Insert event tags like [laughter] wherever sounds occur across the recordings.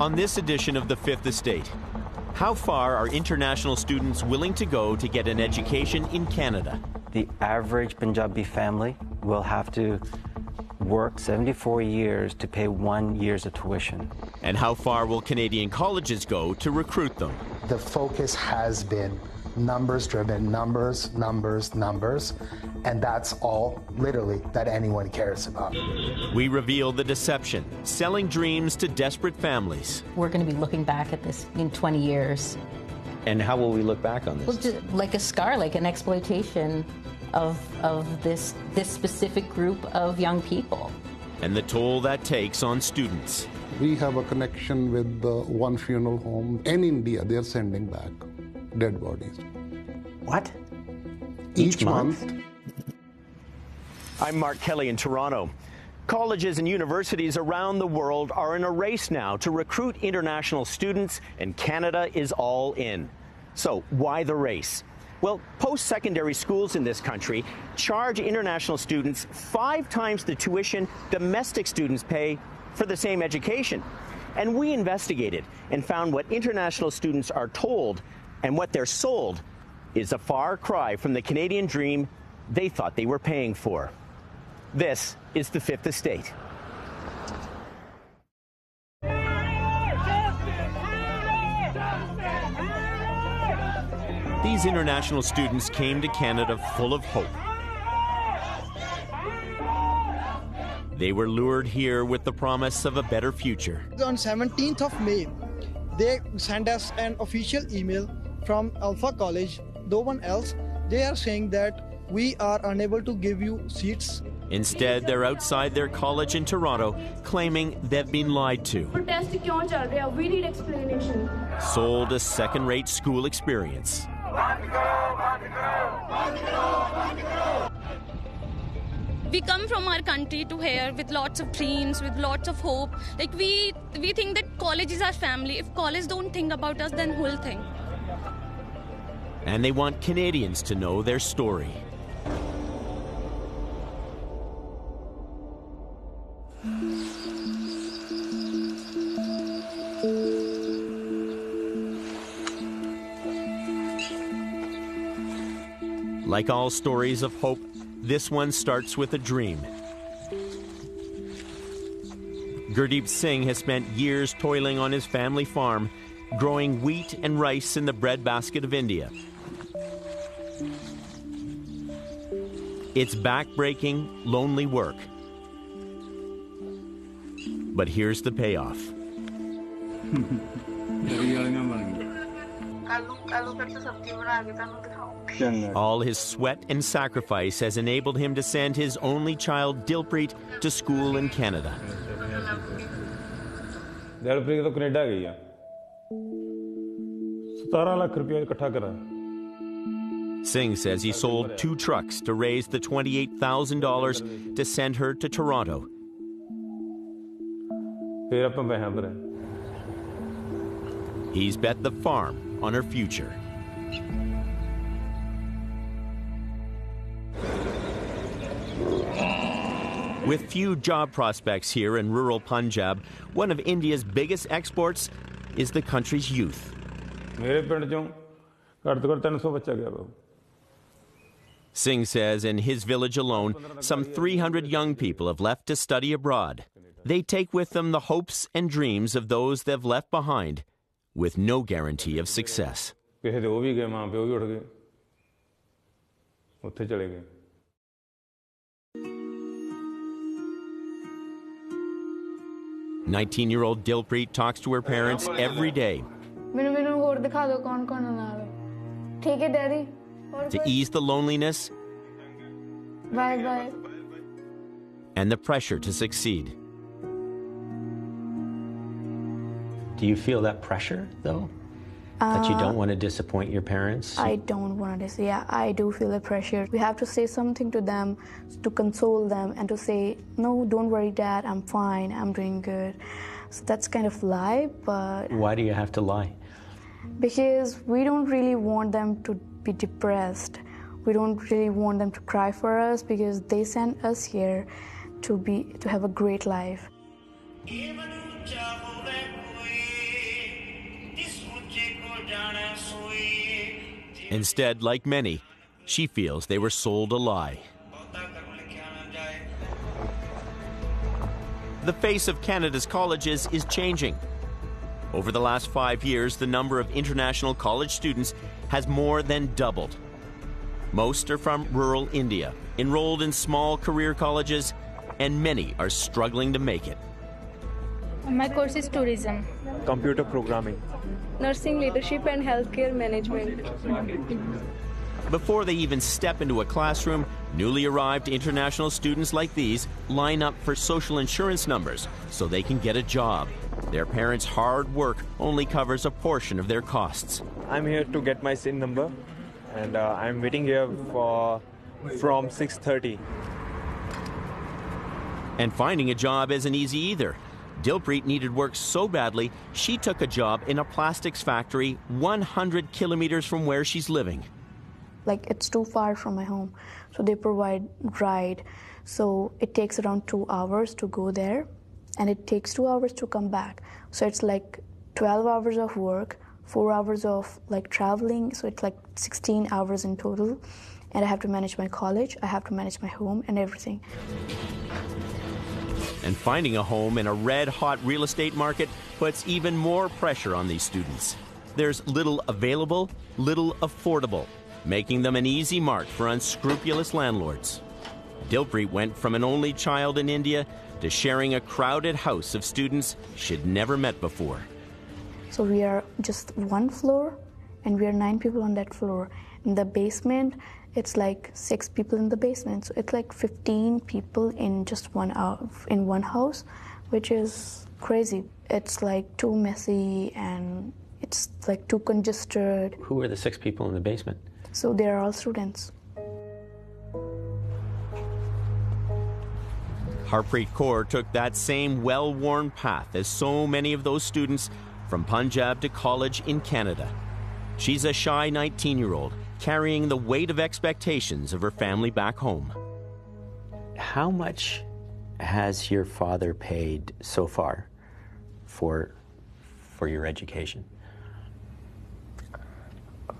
On this edition of The Fifth Estate, how far are international students willing to go to get an education in Canada? The average Punjabi family will have to work 74 years to pay one year's of tuition. And how far will Canadian colleges go to recruit them? The focus has been numbers driven, numbers, numbers, numbers, and that's all literally that anyone cares about. We reveal the deception, selling dreams to desperate families. We're going to be looking back at this in 20 years. And how will we look back on this? Well, just like a scar, like an exploitation of, of this, this specific group of young people. And the toll that takes on students. We have a connection with the one funeral home in India. They're sending back dead bodies. What? Each, Each month? month? I'm Mark Kelly in Toronto. Colleges and universities around the world are in a race now to recruit international students, and Canada is all in. So, why the race? Well, post secondary schools in this country charge international students five times the tuition domestic students pay for the same education. And we investigated and found what international students are told and what they're sold is a far cry from the Canadian dream they thought they were paying for. This is the Fifth Estate. These international students came to Canada full of hope. They were lured here with the promise of a better future. On 17th of May, they sent us an official email from Alpha College, no one else. They are saying that we are unable to give you seats. Instead, they're outside their college in Toronto claiming they've been lied to. We need explanation. Sold a second rate school experience. We come from our country to here with lots of dreams, with lots of hope. Like we, we think that college is our family. If college don't think about us, then who'll think? And they want Canadians to know their story. Like all stories of hope, this one starts with a dream. Gurdeep Singh has spent years toiling on his family farm, growing wheat and rice in the breadbasket of India. It's backbreaking, lonely work. But here's the payoff. All his sweat and sacrifice has enabled him to send his only child, Dilpreet, to school in Canada. Singh says he sold two trucks to raise the $28,000 to send her to Toronto. He's bet the farm on her future. With few job prospects here in rural Punjab, one of India's biggest exports is the country's youth. Singh says in his village alone, some 300 young people have left to study abroad. They take with them the hopes and dreams of those they've left behind, with no guarantee of success. 19 year old Dilpreet talks to her parents every day. To ease the loneliness bye bye. and the pressure to succeed. Do you feel that pressure, though? That you don't uh, want to disappoint your parents? I don't want to disappoint. Yeah, I do feel the pressure. We have to say something to them to console them and to say, no, don't worry, Dad, I'm fine, I'm doing good. So that's kind of lie, but. Why do you have to lie? Because we don't really want them to be depressed. We don't really want them to cry for us because they sent us here to be to have a great life. Instead, like many, she feels they were sold a lie. The face of Canada's colleges is changing. Over the last five years, the number of international college students has more than doubled. Most are from rural India, enrolled in small career colleges, and many are struggling to make it. My course is tourism, computer programming, nursing leadership, and healthcare management. Before they even step into a classroom, newly arrived international students like these line up for social insurance numbers so they can get a job. Their parents' hard work only covers a portion of their costs. I'm here to get my SIN number, and uh, I'm waiting here for from 6:30. And finding a job isn't easy either. Dilpreet needed work so badly, she took a job in a plastics factory 100 kilometers from where she's living. Like it's too far from my home, so they provide ride. So it takes around two hours to go there, and it takes two hours to come back. So it's like 12 hours of work, four hours of like traveling. So it's like 16 hours in total. And I have to manage my college, I have to manage my home, and everything. And finding a home in a red hot real estate market puts even more pressure on these students. There's little available, little affordable, making them an easy mark for unscrupulous landlords. Dilpreet went from an only child in India to sharing a crowded house of students she'd never met before. So we are just one floor, and we are nine people on that floor. In the basement, it's like six people in the basement. So it's like 15 people in just one in one house, which is crazy. It's like too messy and it's like too congested. Who are the six people in the basement? So they're all students. Harpreet Kaur took that same well worn path as so many of those students from Punjab to college in Canada. She's a shy 19 year old carrying the weight of expectations of her family back home. How much has your father paid so far for for your education?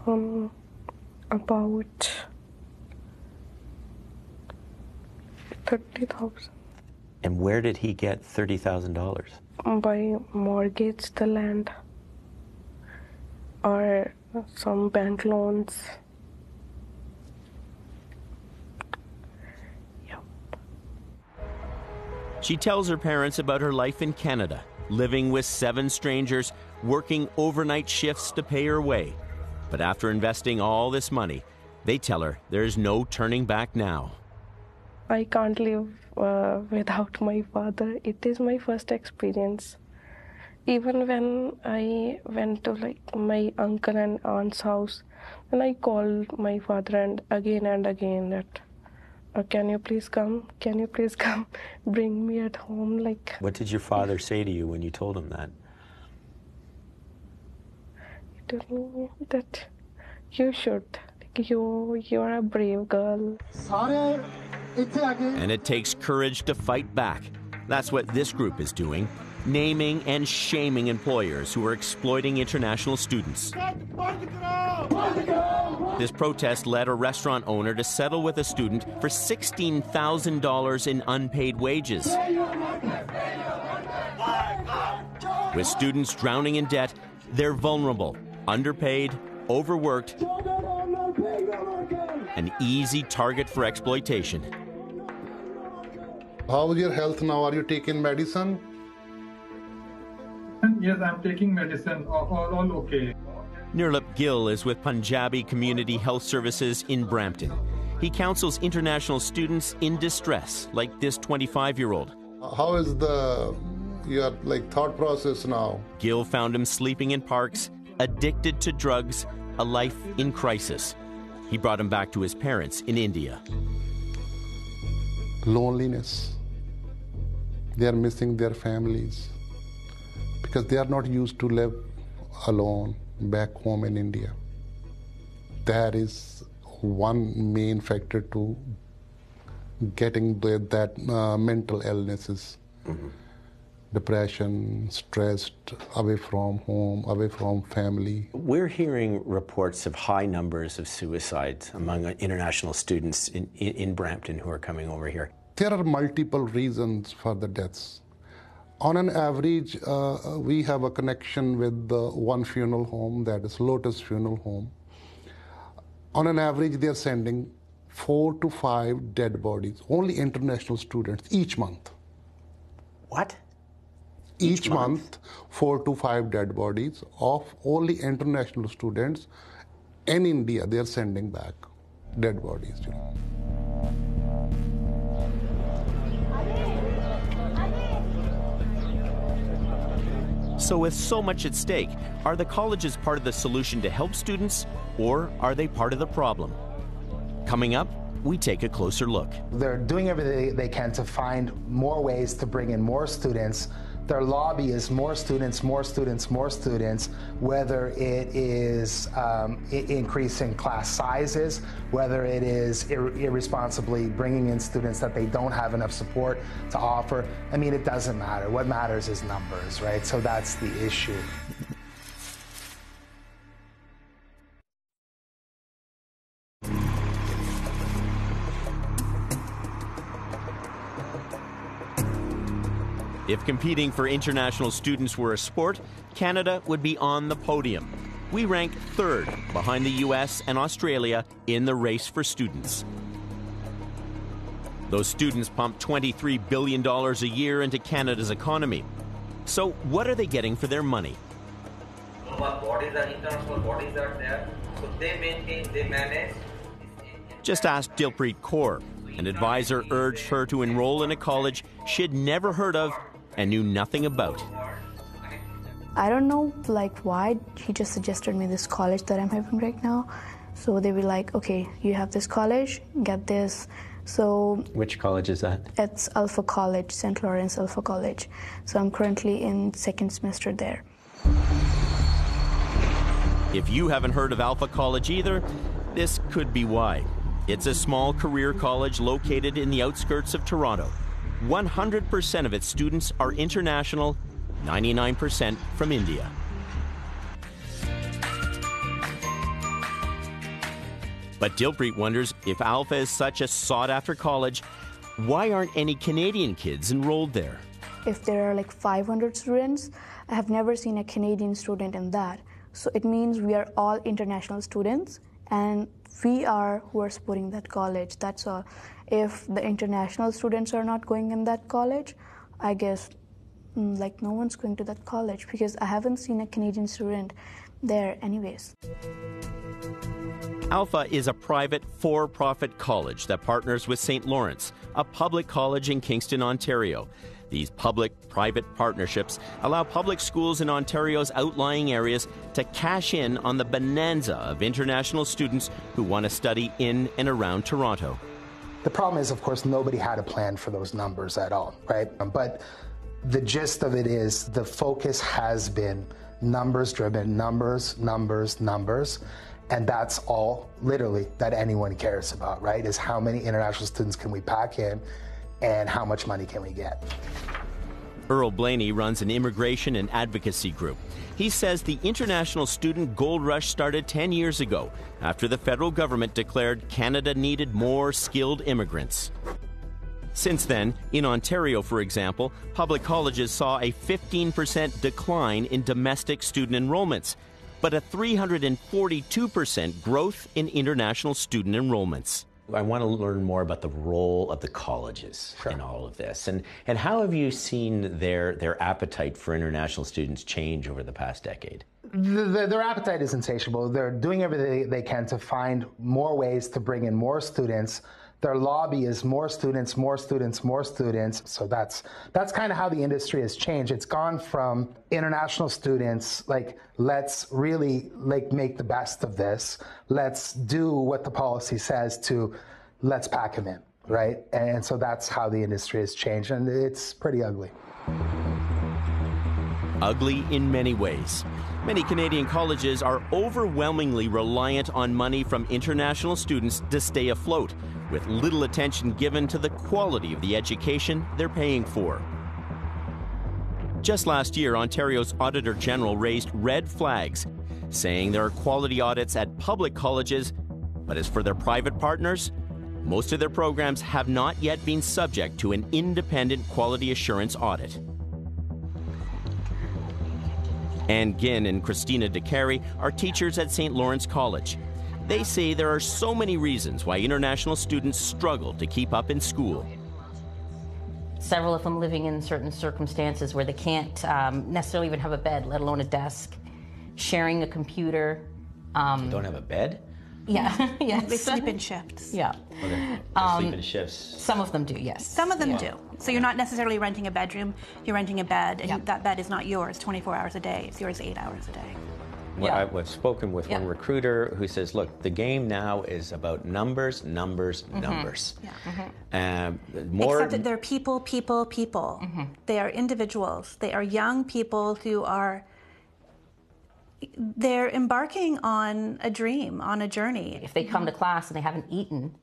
Um, about thirty thousand. And where did he get thirty thousand dollars? By mortgage the land or some bank loans. Yep. She tells her parents about her life in Canada, living with seven strangers, working overnight shifts to pay her way. But after investing all this money, they tell her there's no turning back now. I can't live uh, without my father. It is my first experience. Even when I went to like my uncle and aunt's house, and I called my father and again and again that uh, can you please come? Can you please [laughs] come? Bring me at home. Like. What did your father say to you when you told him that? He told me that you should. Like you, you're a brave girl. And it takes courage to fight back. That's what this group is doing naming and shaming employers who are exploiting international students. This protest led a restaurant owner to settle with a student for $16,000 in unpaid wages. With students drowning in debt, they're vulnerable, underpaid, overworked, an easy target for exploitation. How is your health now? Are you taking medicine? Yes, I'm taking medicine. All, all, all okay. Nirlip Gill is with Punjabi Community Health Services in Brampton. He counsels international students in distress, like this 25 year old. How is the your like thought process now? Gill found him sleeping in parks, addicted to drugs, a life in crisis. He brought him back to his parents in India. Loneliness. They are missing their families because they are not used to live alone back home in India. That is one main factor to getting the, that uh, mental illnesses. Mm-hmm. depression, stressed, away from home, away from family. We're hearing reports of high numbers of suicides among international students in, in, Brampton who are coming over here. There are multiple reasons for the deaths. On an average, uh, we have a connection with the one funeral home, that is Lotus Funeral Home. On an average, they're sending four to five dead bodies, only international students, each month. What? Each, each month? month, four to five dead bodies of only international students in India. They are sending back dead bodies. You know. So, with so much at stake, are the colleges part of the solution to help students, or are they part of the problem? Coming up, we take a closer look. They're doing everything they can to find more ways to bring in more students their lobby is more students, more students, more students, whether it is um, increasing class sizes, whether it is ir irresponsibly bringing in students that they don't have enough support to offer. I mean, it doesn't matter. What matters is numbers, right? So that's the issue. If competing for international students were a sport, Canada would be on the podium. We rank third behind the US and Australia in the race for students. Those students pump $23 billion a year into Canada's economy. So, what are they getting for their money? Just ask Dilpreet Kaur. An advisor urged her to enroll in a college she'd never heard of and knew nothing about. I don't know like why he just suggested me this college that I'm having right now. So they were like, okay, you have this college, get this. So which college is that? It's Alpha College, St. Lawrence Alpha College. So I'm currently in second semester there. If you haven't heard of Alpha College either, this could be why. It's a small career college located in the outskirts of Toronto. 100% of its students are international, 99% from India. But Dilpreet wonders if Alpha is such a sought after college, why aren't any Canadian kids enrolled there? If there are like 500 students, I have never seen a Canadian student in that. So it means we are all international students and we are who are supporting that college. That's all if the international students are not going in that college, I guess mm, like no one's going to that college because I haven't seen a Canadian student there, anyways. Alpha is a private for profit college that partners with St. Lawrence, a public college in Kingston, Ontario. These public private partnerships allow public schools in Ontario's outlying areas to cash in on the bonanza of international students who want to study in and around Toronto. The problem is, of course, nobody had a plan for those numbers at all, right? But the gist of it is the focus has been numbers driven, numbers, numbers, numbers. And that's all literally that anyone cares about, right? Is how many international students can we pack in and how much money can we get? Earl Blaney runs an immigration and advocacy group. He says the international student gold rush started 10 years ago after the federal government declared Canada needed more skilled immigrants. Since then, in Ontario, for example, public colleges saw a 15% decline in domestic student enrollments, but a 342% growth in international student enrollments. I want to learn more about the role of the colleges sure. in all of this, and and how have you seen their their appetite for international students change over the past decade? The, their appetite is insatiable. They're doing everything they can to find more ways to bring in more students their lobby is more students, more students, more students. So that's that's kind of how the industry has changed. It's gone from international students like let's really like make the best of this. Let's do what the policy says to let's pack them in, right? And so that's how the industry has changed and it's pretty ugly. Ugly in many ways. Many Canadian colleges are overwhelmingly reliant on money from international students to stay afloat with little attention given to the quality of the education they're paying for. Just last year, Ontario's Auditor General raised red flags, saying there are quality audits at public colleges, but as for their private partners, most of their programs have not yet been subject to an independent quality assurance audit. Anne Ginn and Christina DeCarey are teachers at St. Lawrence College. They say there are so many reasons why international students struggle to keep up in school. Several of them living in certain circumstances where they can't um, necessarily even have a bed, let alone a desk, sharing a computer. Um, Don't have a bed? Yeah, [laughs] yes. They sleep in shifts. Yeah. Okay. They Um, sleep in shifts. Some of them do, yes. Some of them Yeah. do. So you're not necessarily renting a bedroom, you're renting a bed, and you- that bed is not yours 24 hours a day. It's yours eight hours a day. Well, Yeah. I- I've spoken with one recruiter who says, look, the game now is about numbers, numbers, Mhm. numbers. Yeah. Um, more, Except that they're people, people, people. They are individuals. They are young people who are. They're embarking on a dream, on a journey. If they come to class and they haven't eaten,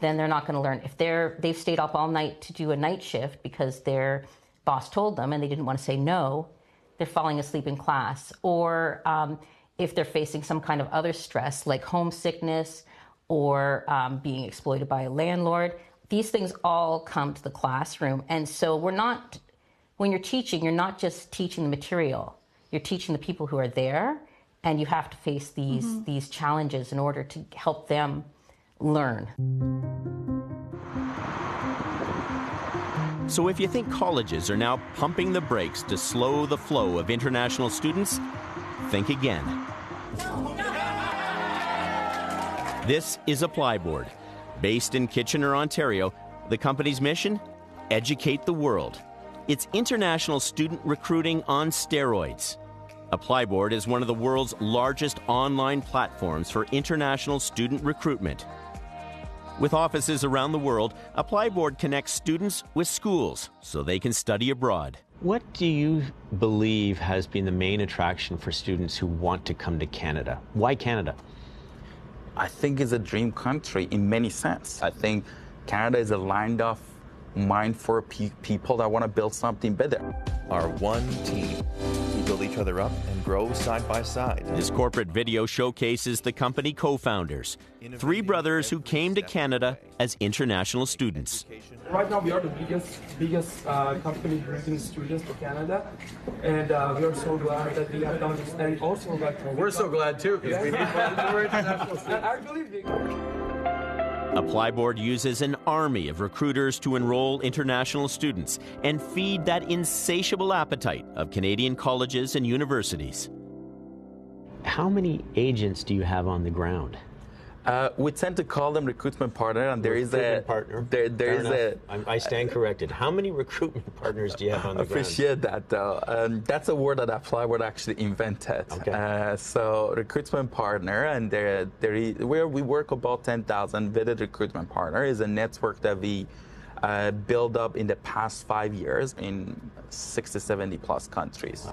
then they're not going to learn. If they're they've stayed up all night to do a night shift because their boss told them and they didn't want to say no, they're falling asleep in class. Or um, if they're facing some kind of other stress like homesickness or um, being exploited by a landlord, these things all come to the classroom. And so we're not when you're teaching, you're not just teaching the material. You're teaching the people who are there, and you have to face these Mhm. these challenges in order to help them learn. So if you think colleges are now pumping the brakes to slow the flow of international students, think again. This is ApplyBoard. Based in Kitchener, Ontario, the company's mission? Educate the world. It's international student recruiting on steroids. ApplyBoard is one of the world's largest online platforms for international student recruitment. With offices around the world, ApplyBoard connects students with schools so they can study abroad. what do you believe has been the main attraction for students who want to come to Canada? Why Canada? I think it's a dream country in many sense. I think Canada is a lined off mind for pe- people that want to build something better. Are one team. We build each other up and grow side by side. This corporate video showcases the company co founders, three brothers who came to Canada as international students. Right now, we are the biggest biggest uh, company bringing students to Canada, and uh, we are so glad that we have done this. And also, like we're so glad too because we need more international students. ApplyBoard uses an army of recruiters to enroll international students and feed that insatiable appetite of Canadian colleges and universities. How many agents do you have on the ground? Uh, we tend to call them recruitment partner, and there is a Recruitment partner. There, there is enough. I'm- I stand corrected. How many recruitment [laughs] partners do you have on the ground? Appreciate that though. Um, that's a word that ApplyBoard actually invented. Okay. Uh, so recruitment partner, and there, there is, where we work about 10,000 vetted recruitment partner is a network that we. Uh, build up in the past five years in 60, 70 plus countries.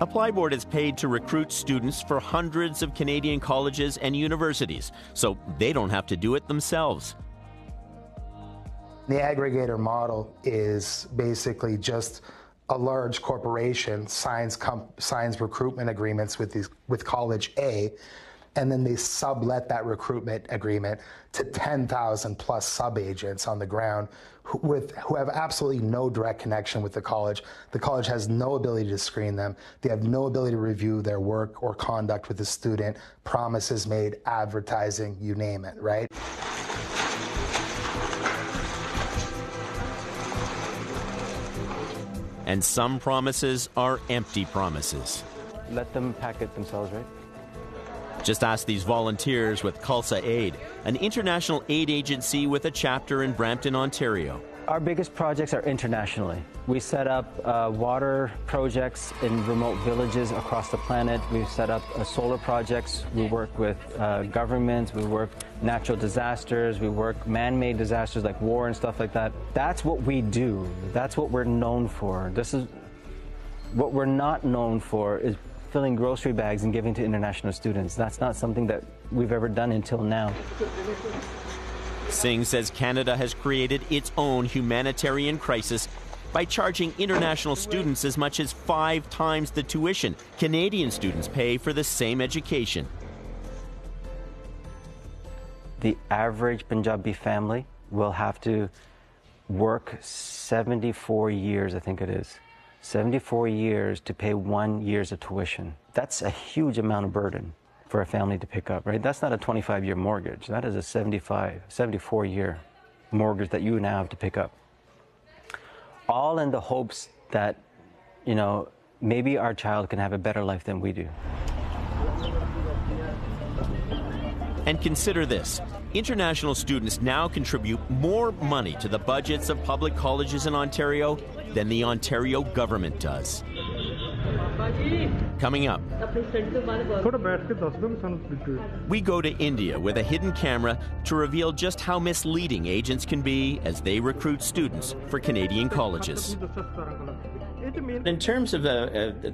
ApplyBoard is paid to recruit students for hundreds of Canadian colleges and universities, so they don't have to do it themselves. The aggregator model is basically just a large corporation signs signs recruitment agreements with these with college A, and then they sublet that recruitment agreement to 10,000 plus sub agents on the ground who, with who have absolutely no direct connection with the college. The college has no ability to screen them. They have no ability to review their work or conduct with the student. Promises made, advertising, you name it, right? And some promises are empty promises. Let them pack it themselves, right? Just ask these volunteers with Khalsa Aid, an international aid agency with a chapter in Brampton, Ontario. Our biggest projects are internationally. We set up uh, water projects in remote villages across the planet. We've set up uh, solar projects. We work with uh, governments. We work natural disasters. We work man-made disasters like war and stuff like that. That's what we do. That's what we're known for. This is what we're not known for is filling grocery bags and giving to international students. That's not something that we've ever done until now. Singh says Canada has created its own humanitarian crisis by charging international students as much as five times the tuition Canadian students pay for the same education. The average Punjabi family will have to work 74 years, I think it is. 74 years to pay one year's of tuition. That's a huge amount of burden for a family to pick up, right? That's not a 25 year mortgage. That is a 75, 74 year mortgage that you now have to pick up. All in the hopes that, you know, maybe our child can have a better life than we do. And consider this international students now contribute more money to the budgets of public colleges in Ontario than the Ontario government does. Coming up, we go to India with a hidden camera to reveal just how misleading agents can be as they recruit students for Canadian colleges. In terms of uh, uh, the,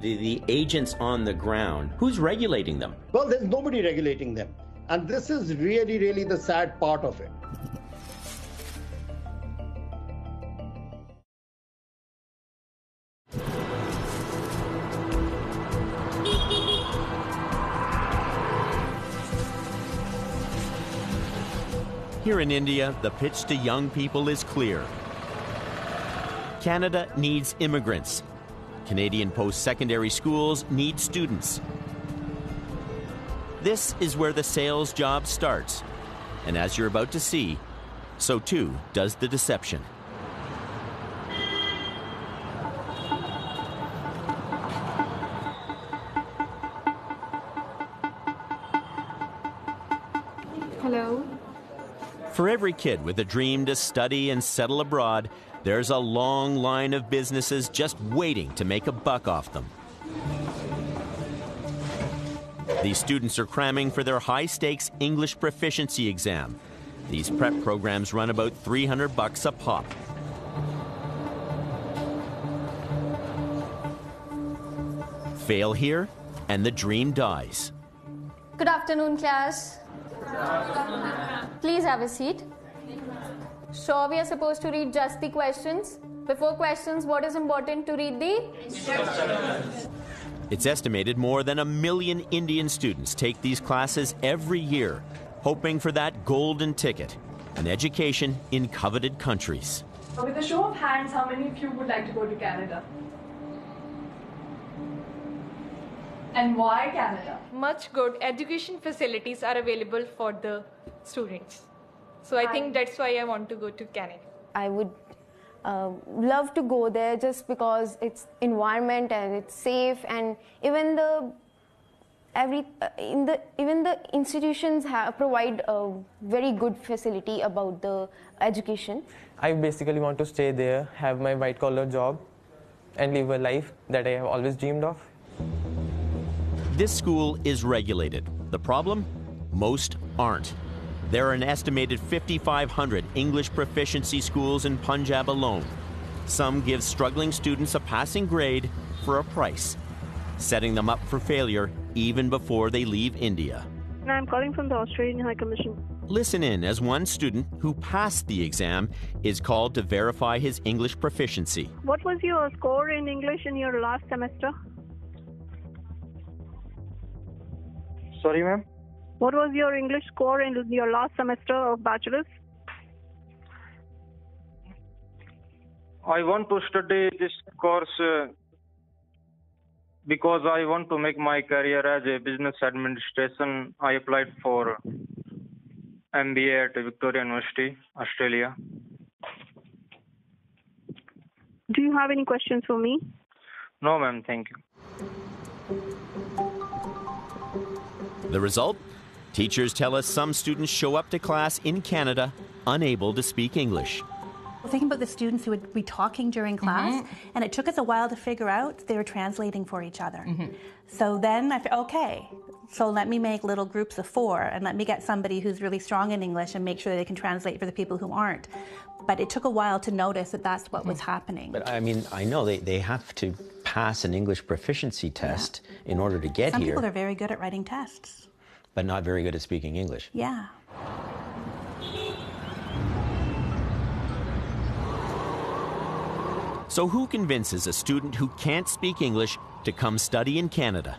the, the agents on the ground, who's regulating them? Well, there's nobody regulating them. And this is really, really the sad part of it. Here in India, the pitch to young people is clear. Canada needs immigrants. Canadian post secondary schools need students. This is where the sales job starts. And as you're about to see, so too does the deception. Every kid with a dream to study and settle abroad, there's a long line of businesses just waiting to make a buck off them. These students are cramming for their high stakes English proficiency exam. These prep programs run about 300 bucks a pop. Fail here, and the dream dies. Good afternoon, class. Please have a seat. Sure, we are supposed to read just the questions. Before questions, what is important to read the instructions. It's estimated more than a million Indian students take these classes every year, hoping for that golden ticket an education in coveted countries. With a show of hands, how many of you would like to go to Canada? And why Canada? Much good education facilities are available for the students. So I think that's why I want to go to Canada. I would uh, love to go there just because it's environment and it's safe and even the every uh, in the even the institutions have, provide a very good facility about the education. I basically want to stay there, have my white collar job, and live a life that I have always dreamed of. This school is regulated. The problem? Most aren't. There are an estimated 5,500 English proficiency schools in Punjab alone. Some give struggling students a passing grade for a price, setting them up for failure even before they leave India. I'm calling from the Australian High Commission. Listen in as one student who passed the exam is called to verify his English proficiency. What was your score in English in your last semester? Sorry, ma'am? What was your English score in your last semester of bachelor's? I want to study this course uh, because I want to make my career as a business administration. I applied for MBA at Victoria University, Australia. Do you have any questions for me? No, ma'am, thank you. The result? Teachers tell us some students show up to class in Canada unable to speak English. Well, think about the students who would be talking during mm-hmm. class, and it took us a while to figure out they were translating for each other. Mm-hmm. So then I thought, okay, so let me make little groups of four, and let me get somebody who's really strong in English and make sure they can translate for the people who aren't. But it took a while to notice that that's what was mm-hmm. happening. But I mean, I know they, they have to pass an English proficiency test in order to get Some here, people are very good at writing tests. But not very good at speaking English. Yeah. So, who convinces a student who can't speak English to come study in Canada?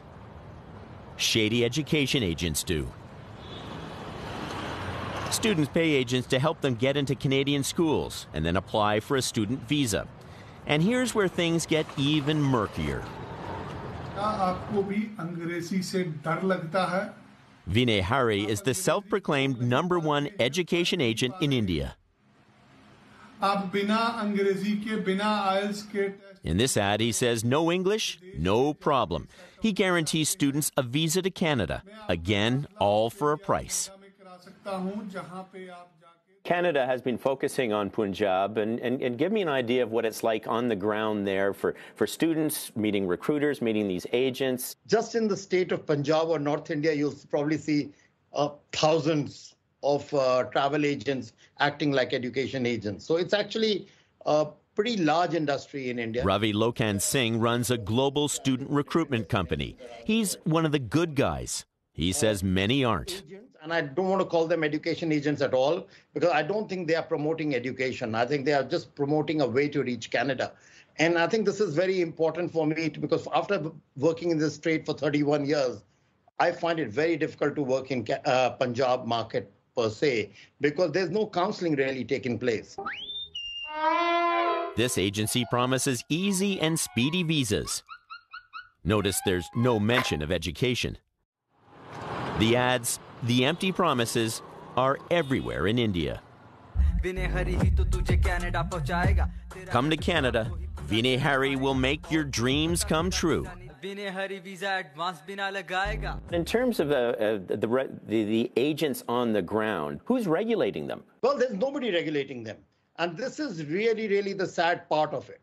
Shady education agents do. Students pay agents to help them get into Canadian schools and then apply for a student visa. And here's where things get even murkier. Vinay Hari is the self proclaimed number one education agent in India. In this ad, he says no English, no problem. He guarantees students a visa to Canada. Again, all for a price. Canada has been focusing on Punjab, and, and, and, give me an idea of what it's like on the ground there for, for students meeting recruiters, meeting these agents. Just in the state of Punjab or North India, you'll probably see uh, thousands of uh, travel agents acting like education agents. So it's actually a pretty large industry in India. Ravi Lochan Singh runs a global student recruitment company. He's one of the good guys. He says many aren't. And I don't want to call them education agents at all because I don't think they are promoting education. I think they are just promoting a way to reach Canada. And I think this is very important for me to, because after working in this trade for 31 years, I find it very difficult to work in uh, Punjab market per se because there's no counseling really taking place. This agency promises easy and speedy visas. Notice there's no mention of education. The ads, the empty promises, are everywhere in India. Come to Canada. Vinay Hari will make your dreams come true. In terms of uh, uh, the, the, the agents on the ground, who's regulating them? Well, there's nobody regulating them. And this is really, really the sad part of it.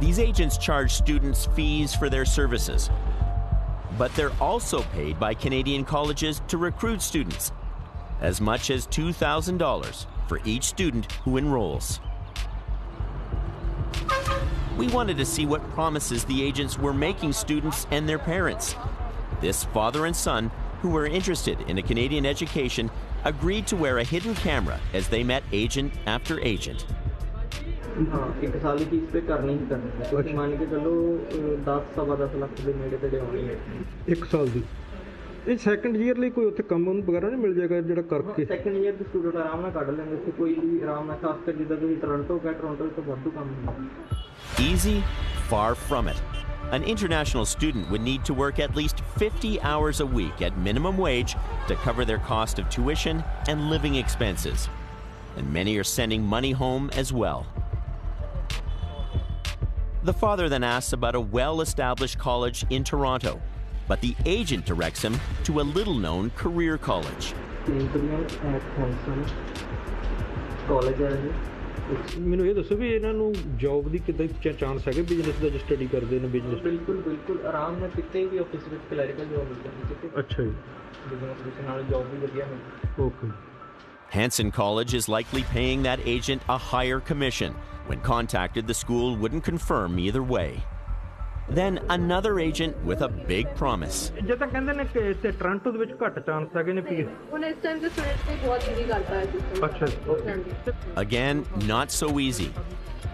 These agents charge students fees for their services, but they're also paid by Canadian colleges to recruit students, as much as $2,000 for each student who enrolls. We wanted to see what promises the agents were making students and their parents. This father and son, who were interested in a Canadian education, agreed to wear a hidden camera as they met agent after agent. ਹਾਂ ਇੱਕ ਸਾਲ ਦੀ fees ਪੇ ਕਰਨੀ ਹੀ ਕਰਨੀ ਤੁਸੀਂ ਮੰਨ ਕੇ ਚੱਲੋ 10 ਸਵਾ 10 ਲੱਖ ਦੇ ਨੇੜੇ ਤੇ ਆਉਣੀ ਹੈ ਇੱਕ ਸਾਲ ਦੀ ਇਹ ਸੈਕੰਡ ਈਅਰ ਲਈ ਕੋਈ ਉੱਥੇ ਕੰਮ ਵਗੈਰਾ ਨਹੀਂ ਮਿਲ ਜਾਏਗਾ ਜਿਹੜਾ ਕਰਕੇ ਸੈਕੰਡ ਈਅਰ ਦੇ ਸਟੂਡੈਂਟ ਆਰਾਮ ਨਾਲ ਕੱਢ ਲੈਂਦੇ ਉੱਥੇ ਕੋਈ ਵੀ ਆਰਾਮ ਨਾਲ ਖਾਸ ਕਰ ਜਿੱਦਾਂ ਤੁਸੀਂ ਟੋਰਾਂਟੋ ਗਿਆ ਟੋਰਾਂਟੋ ਤੋਂ ਵਾਧੂ ਕੰਮ ਹੁੰਦਾ Easy? Far from it. An international student would need to work at least 50 hours a week at minimum wage to cover their cost of tuition and living expenses. And many are sending money home as well. The father then asks about a well established college in Toronto, but the agent directs him to a little known career college. ਮੈਨੂੰ ਇਹ ਦੱਸੋ ਵੀ ਇਹਨਾਂ ਨੂੰ job ਦੀ ਕਿੱਦਾਂ chance ਹੈਗੇ business ਦਾ ਜੋ study ਕਰਦੇ ਨੇ ਬਿਜ਼ਨਸ ਬਿਲਕੁਲ ਬਿਲਕੁਲ ਆਰਾਮ ਨਾਲ ਕਿਤੇ ਵੀ ਆਫਿਸ ਵਿੱਚ ਕਲੈਰੀਕਲ ਜੌਬ ਮਿਲ ਜਾਂਦੀ ਕਿਤੇ ਅੱਛਾ ਜੀ ਬਿਜ਼ਨਸ ਵਿੱਚ ਨਾਲ ਜੌਬ ਵੀ ਵਧੀਆ ਮਿਲਦੀ okay Hanson College is likely paying that agent a higher commission. When contacted, the school wouldn't confirm either way. Then another agent with a big promise. Again, not so easy.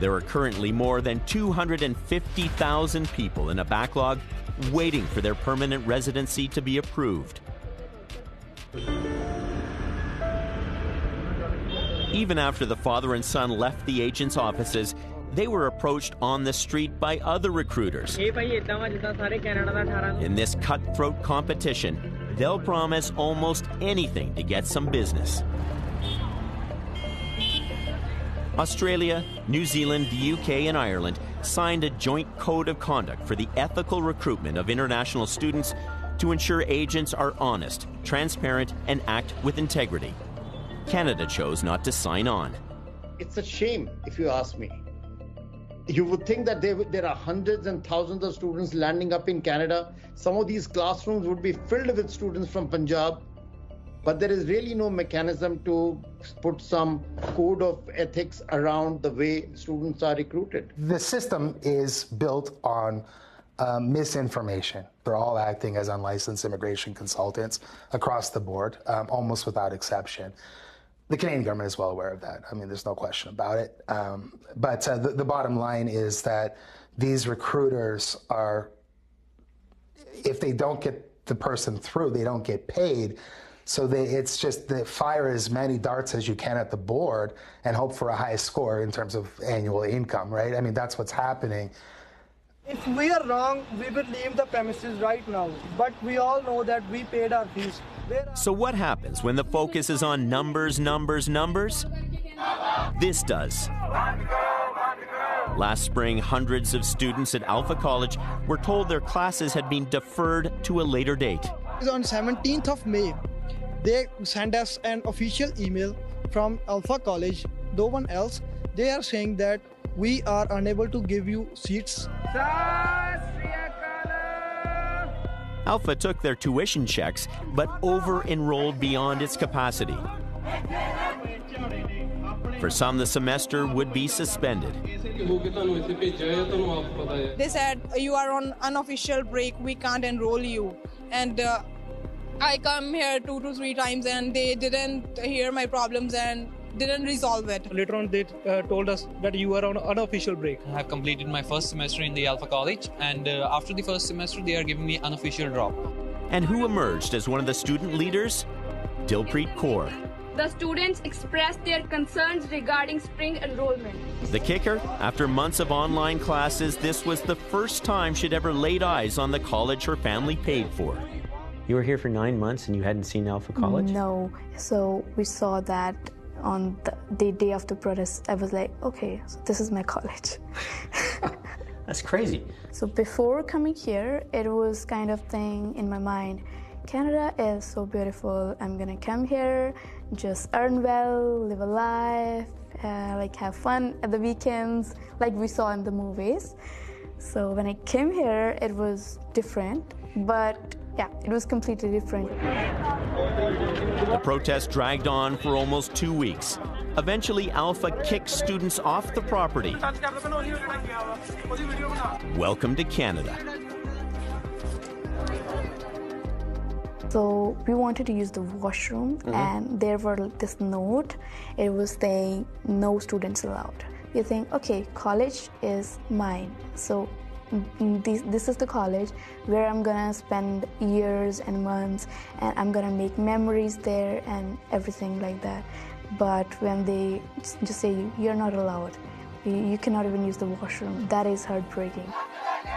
There are currently more than 250,000 people in a backlog waiting for their permanent residency to be approved. Even after the father and son left the agent's offices, they were approached on the street by other recruiters. In this cutthroat competition, they'll promise almost anything to get some business. Australia, New Zealand, the UK, and Ireland signed a joint code of conduct for the ethical recruitment of international students to ensure agents are honest, transparent, and act with integrity. Canada chose not to sign on. It's a shame, if you ask me. You would think that there, there are hundreds and thousands of students landing up in Canada. Some of these classrooms would be filled with students from Punjab, but there is really no mechanism to put some code of ethics around the way students are recruited. The system is built on uh, misinformation. They're all acting as unlicensed immigration consultants across the board, um, almost without exception. The Canadian government is well aware of that. I mean, there's no question about it. Um, but uh, the, the bottom line is that these recruiters are, if they don't get the person through, they don't get paid. So they, it's just the fire as many darts as you can at the board and hope for a high score in terms of annual income, right? I mean, that's what's happening. If we are wrong, we will leave the premises right now. But we all know that we paid our fees. So, what happens when the focus is on numbers, numbers, numbers? This does. Last spring, hundreds of students at Alpha College were told their classes had been deferred to a later date. On 17th of May, they sent us an official email from Alpha College, no one else. They are saying that we are unable to give you seats. Alpha took their tuition checks, but over enrolled beyond its capacity. For some, the semester would be suspended. They said, You are on unofficial break, we can't enroll you. And uh, I come here two to three times and they didn't hear my problems and didn't resolve it. Later on, they uh, told us that you are on an unofficial break. I have completed my first semester in the Alpha College, and uh, after the first semester, they are giving me unofficial drop. And who emerged as one of the student leaders? Dilpreet Kaur. The students expressed their concerns regarding spring enrollment. The kicker? After months of online classes, this was the first time she'd ever laid eyes on the college her family paid for. You were here for nine months and you hadn't seen Alpha College? No. So we saw that on the, the day of the protest. I was like, okay, so this is my [laughs] college. That's crazy. So before coming here, it was kind of thing in my mind. Canada is so beautiful. I'm gonna come here, just earn well, live a life, uh, like have fun at the weekends, like we saw in the movies. So when I came here, it was different, but yeah, it was completely different. The protest dragged on for almost two weeks. Eventually, Alpha kicked students off the property. Welcome to Canada. So we wanted to use the washroom, Mhm. and there were this note. It was saying no students allowed. You think, okay, college is mine. So mm, this, this is the college where I'm gonna spend years and months, and I'm gonna make memories there and everything like that. But when they just just say you're not allowed, you, you cannot even use the washroom, that is heartbreaking.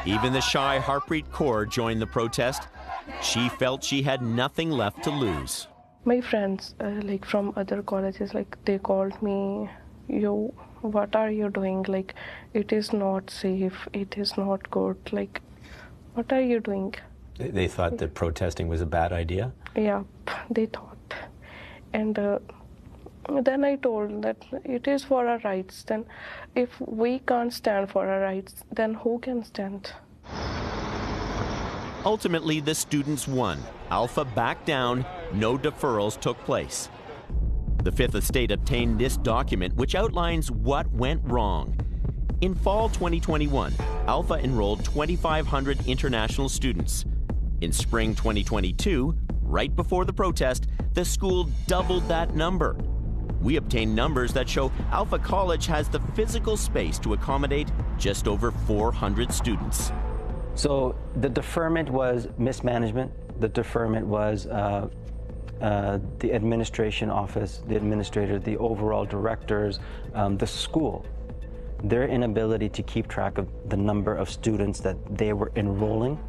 Even the shy Harpreet Kaur joined the protest. She felt she had nothing left to lose. My friends, uh, like from other colleges, like they called me, yo, what are you doing? Like, it is not safe. It is not good. Like, what are you doing? They thought that protesting was a bad idea? Yeah, they thought. And uh, then I told that it is for our rights. Then, if we can't stand for our rights, then who can stand? Ultimately, the students won. Alpha backed down, no deferrals took place. The Fifth Estate obtained this document, which outlines what went wrong. In fall 2021, Alpha enrolled 2,500 international students. In spring 2022, right before the protest, the school doubled that number. We obtained numbers that show Alpha College has the physical space to accommodate just over 400 students. So the deferment was mismanagement. The deferment was uh, uh, the administration office, the administrator, the overall directors, um, the school. Their inability to keep track of the number of students that they were enrolling.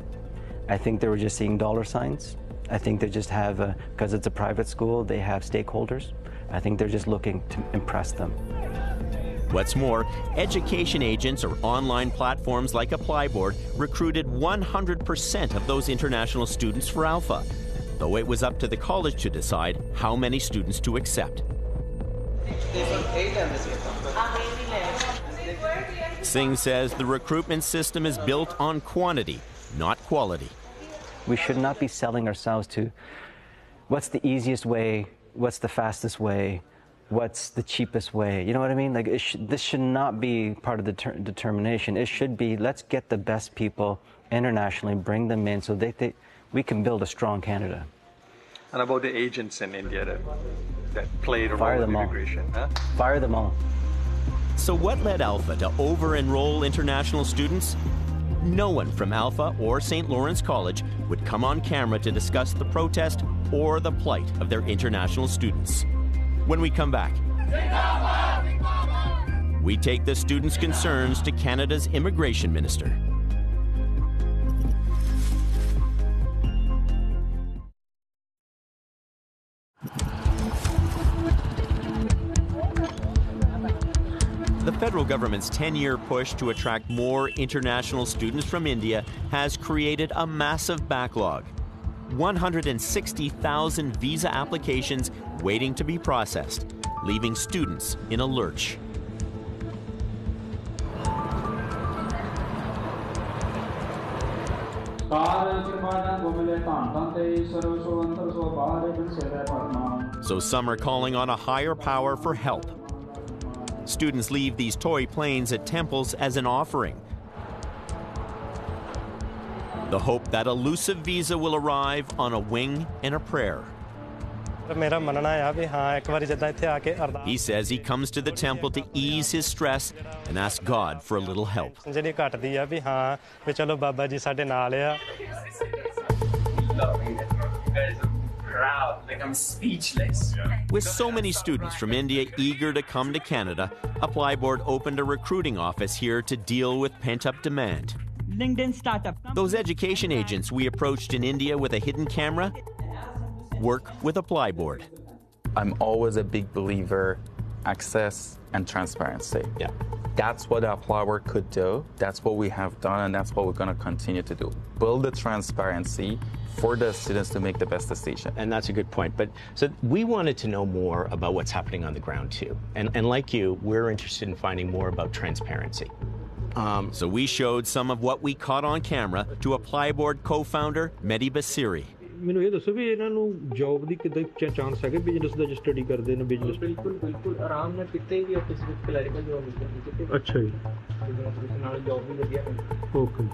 I think they were just seeing dollar signs. I think they just have, because it's a private school, they have stakeholders. I think they're just looking to impress them. What's more, education agents or online platforms like ApplyBoard recruited 100% of those international students for Alpha, though it was up to the college to decide how many students to accept. Singh says the recruitment system is built on quantity, not quality. We should not be selling ourselves to what's the easiest way, what's the fastest way, what's the cheapest way. You know what I mean? Like sh- this should not be part of the ter- determination. It should be let's get the best people internationally, bring them in, so they, they we can build a strong Canada. And about the agents in India, then? that played a Fire role in them all. Huh? Fire them all. So, what led Alpha to over enroll international students? No one from Alpha or St. Lawrence College would come on camera to discuss the protest or the plight of their international students. When we come back, we take the students' concerns to Canada's immigration minister. Federal government's 10 year push to attract more international students from India has created a massive backlog 160,000 visa applications waiting to be processed, leaving students in a lurch. So some are calling on a higher power for help. Students leave these toy planes at temples as an offering. The hope that elusive visa will arrive on a wing and a prayer. He says he comes to the temple to ease his stress and ask God for a little help crowd. Like I'm speechless. Yeah. With so many students from India eager to come to Canada, ApplyBoard opened a recruiting office here to deal with pent up demand. LinkedIn startup. Those education agents we approached in India with a hidden camera work with ApplyBoard. I'm always a big believer access and transparency. Yeah. That's what ApplyBoard could do. That's what we have done, and that's what we're going to continue to do. Build the transparency for the students to make the best decision. And that's a good point. But so we wanted to know more about what's happening on the ground too. And, and like you, we're interested in finding more about transparency. Um, So we showed some of what we caught on camera to ApplyBoard co founder Meti Basiri. ਮੈਨੂੰ ਇਹ ਦੱਸੋ ਵੀ ਇਹਨਾਂ ਨੂੰ job ਦੀ ਕਿਦਾਂ chance ਹੈਗੇ business ਦਾ study ਕਰਦੇ ਨੇ business ਬਿਲਕੁਲ ਬਿਲਕੁਲ ਆਰਾਮ ਨਾਲ ਕਿਤੇ ਵੀ ਆਫਿਸ ਵਿੱਚ ਕਲੈਰੀਕਲ ਜੌਬ ਮਿਲ ਜਾਂਦੀ ਕਿਤੇ ਅੱਛਾ ਜੀ ਬਿਜ਼ਨਸ ਨਾਲ ਜੌਬ ਵੀ ਵਧੀਆ ਮਿਲਦੀ okay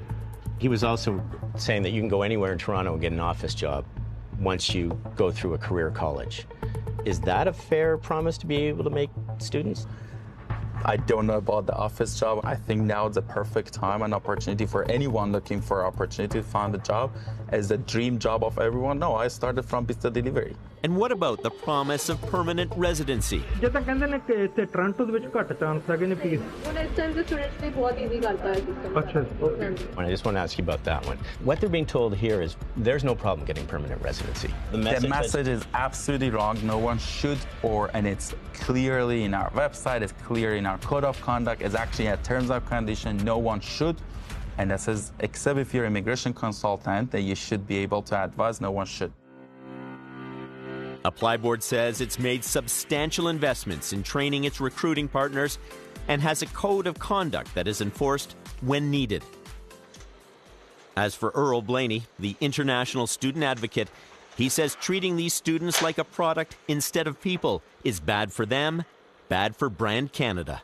he was also saying that you can go anywhere in Toronto and get an office job once you go through a career college. Is that a fair promise to be able to make students? I don't know about the office job. I think now is the perfect time and opportunity for anyone looking for opportunity to find a job. As the dream job of everyone. No, I started from pizza delivery. And what about the promise of permanent residency? ਜਿੱਦਾਂ ਕਹਿੰਦੇ ਨੇ ਕਿ ਇੱਥੇ Toronto ਦੇ ਵਿੱਚ ਘੱਟ chance ਹੈਗੇ ਨੇ ਪਲੀਜ਼ ਹੁਣ ਇਸ ਟਾਈਮ ਤੇ ਸਟੂਡੈਂਟਸ ਲਈ ਬਹੁਤ ਈਜ਼ੀ ਕਰਤਾ ਹੈ ਸਿਸਟਮ ਅੱਛਾ I just want to ask you about that one. What they're being told here is there's no problem getting permanent residency. The The message, message is absolutely wrong. No one should, or and it's clearly in our website. It's clear in our code of conduct. It's actually a terms of condition. No one should, and that says except if you're an immigration consultant, that you should be able to advise. No one should. ApplyBoard says it's made substantial investments in training its recruiting partners and has a code of conduct that is enforced when needed. As for Earl Blaney, the international student advocate, he says treating these students like a product instead of people is bad for them, bad for Brand Canada.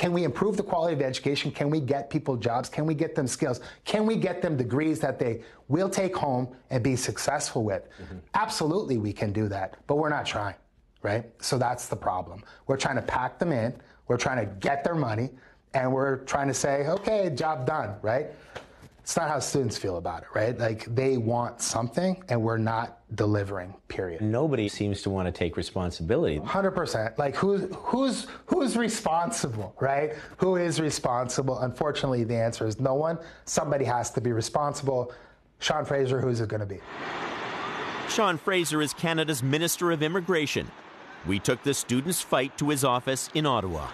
Can we improve the quality of education? Can we get people jobs? Can we get them skills? Can we get them degrees that they will take home and be successful with? Mm-hmm. Absolutely, we can do that, but we're not trying, right? So that's the problem. We're trying to pack them in, we're trying to get their money, and we're trying to say, okay, job done, right? It's not how students feel about it, right? Like they want something and we're not delivering, period. Nobody seems to want to take responsibility. 100%. Like who's who's who's responsible, right? Who is responsible? Unfortunately, the answer is no one. Somebody has to be responsible. Sean Fraser, who's it going to be? Sean Fraser is Canada's Minister of Immigration. We took the students' fight to his office in Ottawa.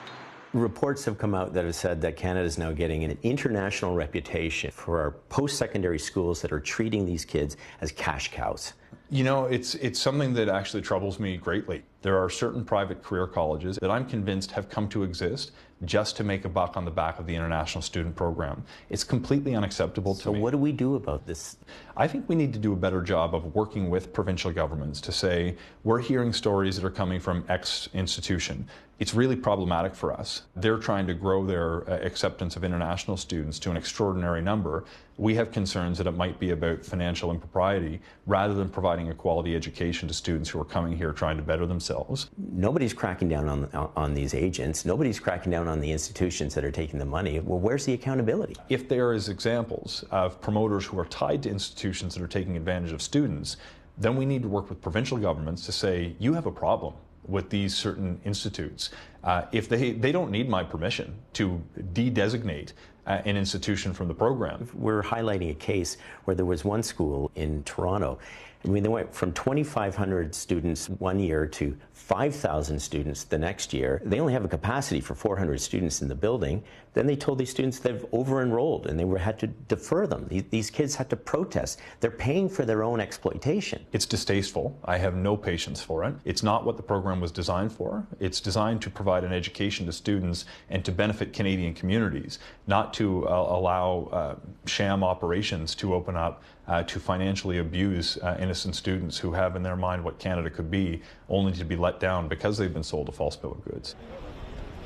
Reports have come out that have said that Canada is now getting an international reputation for our post secondary schools that are treating these kids as cash cows. You know, it's it's something that actually troubles me greatly. There are certain private career colleges that I'm convinced have come to exist just to make a buck on the back of the international student program. It's completely unacceptable to me. So what do we do about this? I think we need to do a better job of working with provincial governments to say, we're hearing stories that are coming from X institution. It's really problematic for us. They're trying to grow their uh, acceptance of international students to an extraordinary number. We have concerns that it might be about financial impropriety rather than providing a quality education to students who are coming here trying to better themselves. Nobody's cracking down on, on these agents. Nobody's cracking down on the institutions that are taking the money. Well, where's the accountability? If there is examples of promoters who are tied to institutions that are taking advantage of students, then we need to work with provincial governments to say, you have a problem with these certain institutes. Uh, if they, they don't need my permission to de-designate uh, an institution from the program. We're highlighting a case where there was one school in Toronto. I mean, they went from 2,500 students one year to 5,000 students the next year. They only have a capacity for 400 students in the building. Then they told these students they've over-enrolled and they were, had to defer them. These, these kids had to protest. They're paying for their own exploitation. It's distasteful. I have no patience for it. It's not what the program was designed for. It's designed to provide an education to students and to benefit Canadian communities, not to uh, allow uh, sham operations to open up uh, to financially abuse uh, innocent students who have in their mind what Canada could be, only to be let down because they've been sold a false bill of goods.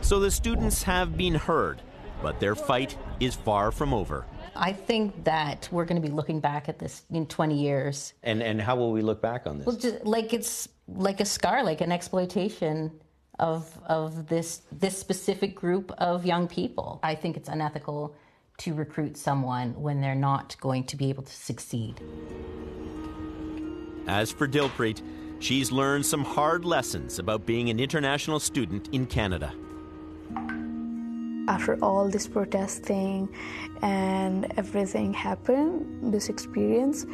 So the students have been heard, but their fight is far from over. I think that we're going to be looking back at this in 20 years. And, and how will we look back on this? Well, just like it's like a scar, like an exploitation of, of this, this specific group of young people. I think it's unethical to recruit someone when they're not going to be able to succeed. As for Dilpreet, she's learned some hard lessons about being an international student in Canada. After all this protesting and everything happened, this experience,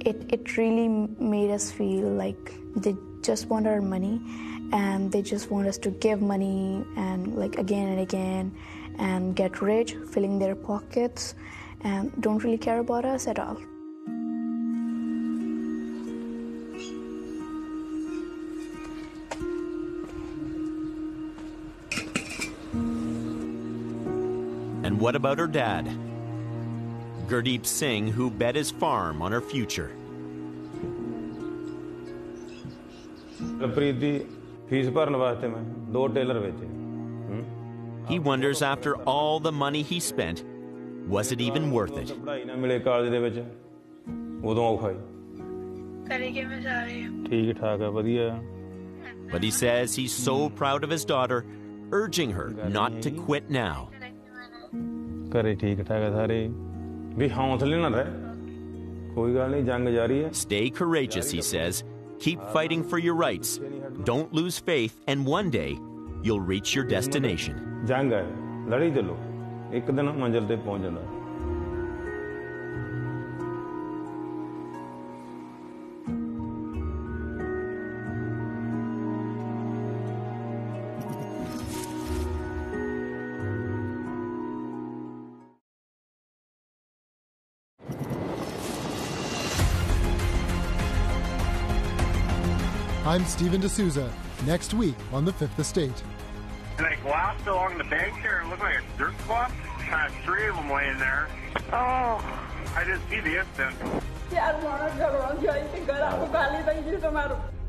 it, it really made us feel like they just want our money and they just want us to give money and like again and again and get rich, filling their pockets, and don't really care about us at all. And what about her dad? Gurdeep Singh, who bet his farm on her future. Preet the fees ਭਰਨ ਵਾਸਤੇ ਮੈਂ ਦੋ tailor ਵੇਚੇ he wonders after all the money he spent, was it even worth it? But he says he's so proud of his daughter, urging her not to quit now. Stay courageous, he says. Keep fighting for your rights. Don't lose faith, and one day you'll reach your destination. ਜੰਗ ਹੈ ਲੜੀ ਚੱਲੋ ਇੱਕ ਦਿਨ ਤੇ ਪਹੁੰਚ ਜਾਣਾ I'm Steven D'Souza, next week on The Fifth Estate. And they collapsed along the bank there. It looked like a dirt clump. Had three of them laying there. Oh. I didn't see the incident.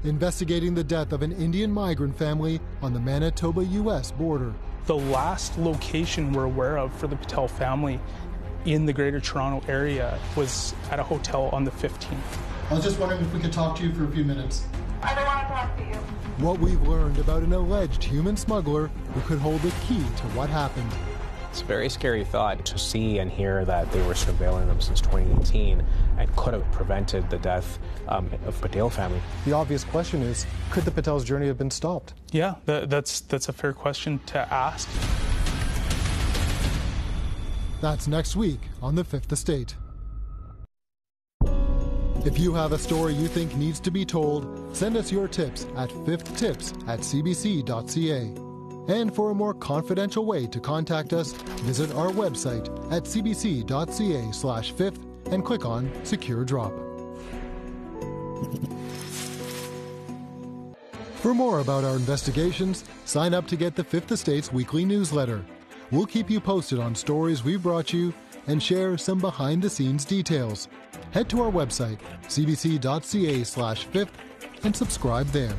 Investigating the death of an Indian migrant family on the Manitoba U.S. border. The last location we're aware of for the Patel family in the Greater Toronto area was at a hotel on the 15th. I was just wondering if we could talk to you for a few minutes. I don't want to talk to you. What we've learned about an alleged human smuggler who could hold the key to what happened. It's a very scary thought to see and hear that they were surveilling them since 2018 and could have prevented the death um, of Patel family. The obvious question is could the Patel's journey have been stopped? Yeah, that, that's that's a fair question to ask. That's next week on The Fifth Estate. If you have a story you think needs to be told, send us your tips at fifthtips at cbc.ca. And for a more confidential way to contact us, visit our website at cbc.ca slash fifth and click on Secure Drop. For more about our investigations, sign up to get the Fifth Estate's weekly newsletter. we'll keep you posted on stories we've brought you and share some behind the scenes details. Head to our website, cbc.ca slash fifth, and subscribe there.